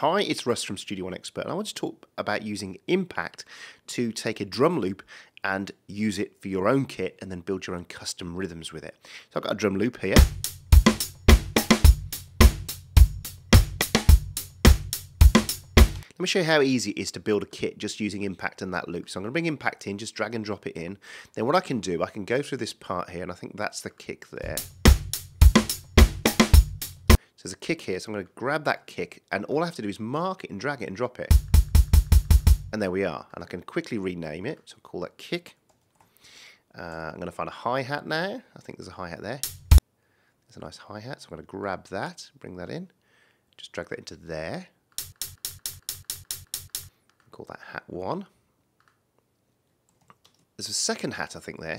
Hi, it's Russ from Studio One Expert, and I want to talk about using Impact to take a drum loop and use it for your own kit and then build your own custom rhythms with it. So I've got a drum loop here. Let me show you how easy it is to build a kit just using Impact and that loop. So I'm going to bring Impact in, just drag and drop it in. Then what I can do, I can go through this part here, and I think that's the kick there. So there's a kick here, so I'm going to grab that kick, and all I have to do is mark it and drag it and drop it. And there we are. And I can quickly rename it. So I'll call that kick. Uh, I'm going to find a hi-hat now. I think there's a hi-hat there. There's a nice hi-hat, so I'm going to grab that, bring that in. Just drag that into there. Call that hat one. There's a second hat, I think, there.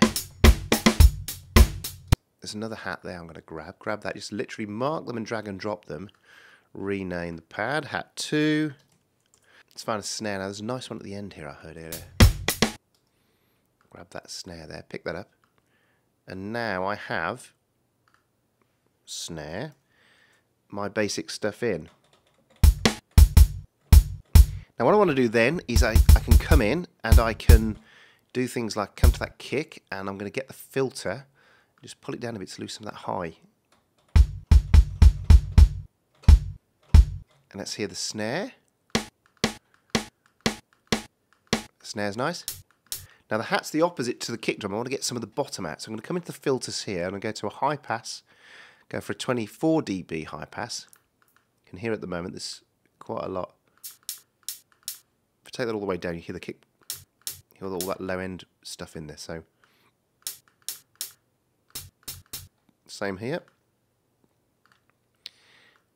There's another hat there I'm going to grab. Grab that, just literally mark them and drag and drop them. Rename the pad, hat 2. Let's find a snare. Now, there's a nice one at the end here I heard earlier. Grab that snare there, pick that up. And now I have snare, my basic stuff in. Now what I want to do then is I, I can come in and I can do things like come to that kick and I'm going to get the filter just pull it down a bit to lose some of that high. And let's hear the snare. The snare's nice. Now the hat's the opposite to the kick drum. I want to get some of the bottom out. So I'm going to come into the filters here and to go to a high pass. Go for a 24 dB high pass. You can hear at the moment there's quite a lot. If I take that all the way down, you hear the kick, you hear all that low end stuff in there. So Same here.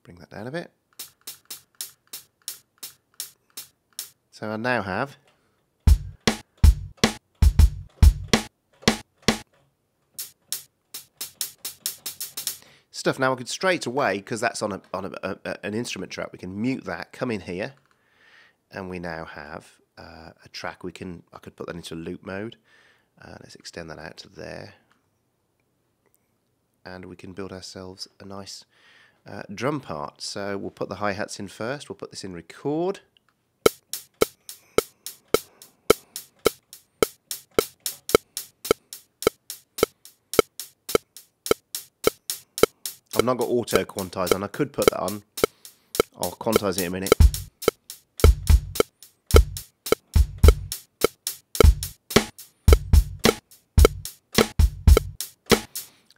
Bring that down a bit. So I now have stuff. Now I could straight away, because that's on, a, on a, a, an instrument track, we can mute that, come in here, and we now have uh, a track. We can I could put that into loop mode. Uh, let's extend that out to there and we can build ourselves a nice uh, drum part. So we'll put the hi-hats in first, we'll put this in record. I've not got auto quantize on, I could put that on. I'll quantize it in a minute.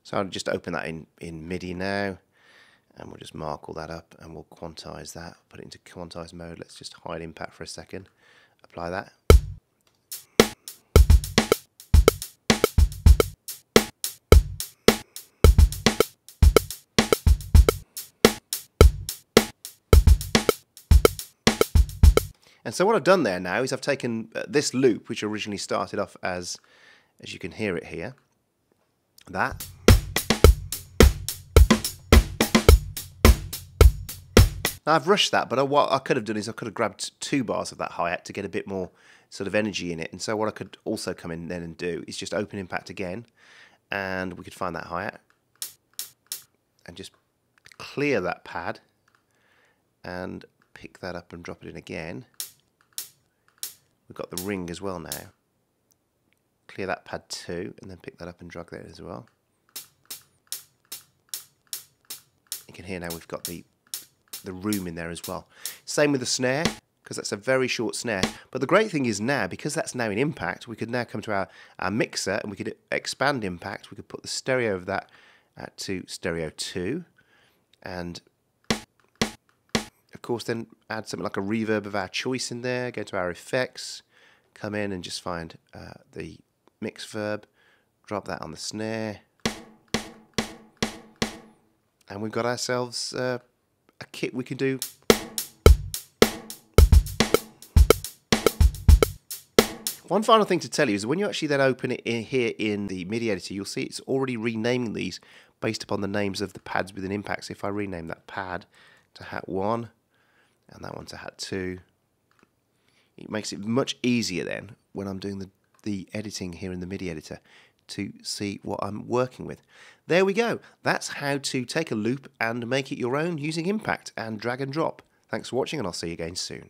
So I'll just open that in, in MIDI now and we'll just mark all that up and we'll quantize that, put it into quantize mode. Let's just hide impact for a second, apply that. And so what I've done there now is I've taken uh, this loop, which originally started off as, as you can hear it here, that, Now I've rushed that, but what I could have done is I could have grabbed two bars of that hi-hat to get a bit more sort of energy in it. And so what I could also come in then and do is just open impact again, and we could find that hi-hat and just clear that pad and pick that up and drop it in again. We've got the ring as well now. Clear that pad too, and then pick that up and drag that as well. You can hear now we've got the the room in there as well. Same with the snare, because that's a very short snare. But the great thing is now, because that's now in impact, we could now come to our, our mixer and we could expand impact. We could put the stereo of that to stereo 2 and of course then add something like a reverb of our choice in there, go to our effects, come in and just find uh, the MixVerb, drop that on the snare, and we've got ourselves uh, a kit we can do. One final thing to tell you is when you actually then open it in here in the MIDI editor, you'll see it's already renaming these based upon the names of the pads within Impact. So if I rename that pad to hat 1 and that one to hat 2, it makes it much easier then when I'm doing the, the editing here in the MIDI editor to see what I'm working with. There we go. That's how to take a loop and make it your own using Impact and drag and drop. Thanks for watching and I'll see you again soon.